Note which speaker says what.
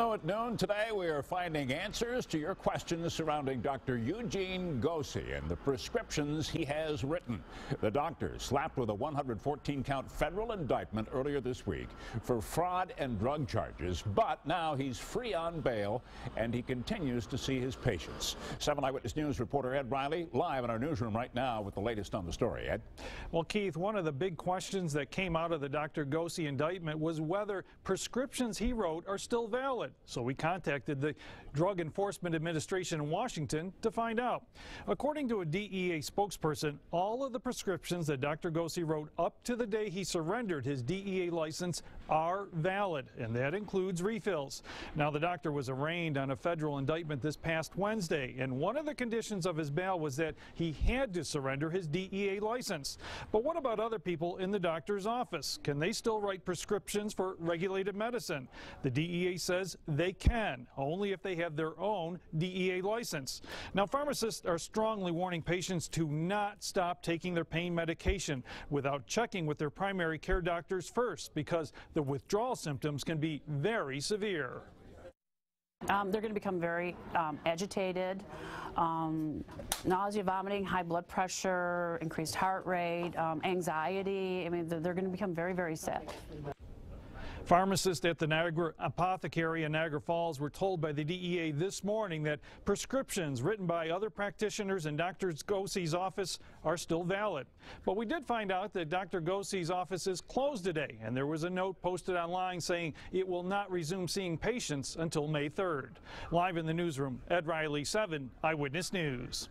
Speaker 1: Now at noon today, we are finding answers to your questions surrounding Dr. Eugene Gosy and the prescriptions he has written. The doctor slapped with a 114-count federal indictment earlier this week for fraud and drug charges, but now he's free on bail and he continues to see his patients. 7 Eyewitness News reporter Ed Riley live in our newsroom right now with the latest on the story. Ed?
Speaker 2: Well, Keith, one of the big questions that came out of the Dr. Gosy indictment was whether prescriptions he wrote are still valid. So we contacted the Drug Enforcement Administration in Washington to find out. According to a DEA spokesperson, all of the prescriptions that Dr. Gosy wrote up to the day he surrendered his DEA license are valid, and that includes refills. Now, the doctor was arraigned on a federal indictment this past Wednesday, and one of the conditions of his bail was that he had to surrender his DEA license. But what about other people in the doctor's office? Can they still write prescriptions for regulated medicine? The DEA says they can, only if they have their own DEA license. Now, pharmacists are strongly warning patients to not stop taking their pain medication without checking with their primary care doctors first because the withdrawal symptoms can be very severe.
Speaker 3: Um, they're going to become very um, agitated, um, nausea, vomiting, high blood pressure, increased heart rate, um, anxiety. I mean, they're, they're going to become very, very sick.
Speaker 2: Pharmacists at the Niagara Apothecary in Niagara Falls were told by the DEA this morning that prescriptions written by other practitioners in Dr. Gosy's office are still valid. But we did find out that Dr. Gosy's office is closed today, and there was a note posted online saying it will not resume seeing patients until May 3rd. Live in the newsroom, Ed Riley, 7 Eyewitness News.